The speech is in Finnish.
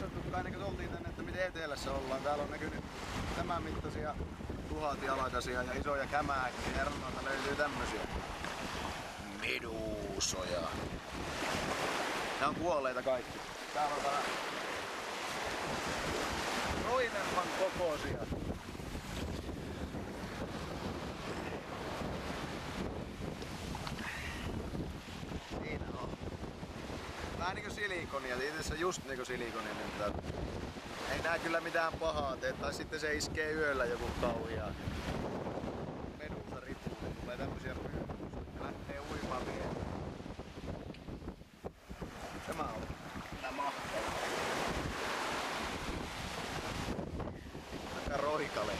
porukkaa ennen kuin tultiin tänne, että miten etelässä ollaan. Täällä on näkynyt tämän mittaisia tuhatjalakasia ja isoja kämääkkiä. Järvenmaalta löytyy tämmösiä medusoja. Nämä on kuolleita kaikki. Täällä on vähän roinemman kokoisia. vähän niinku silikonia, niin itse asiassa just niinku silikonia. Mutta ei nää kyllä mitään pahaa tee, tai sitten se iskee yöllä joku kauhia. Niin medusa riippuu, kun tulee tämmösiä pyykkuja, lähtee uimaan vielä. Tämä on. Tämä mahtavaa. Aika roikale.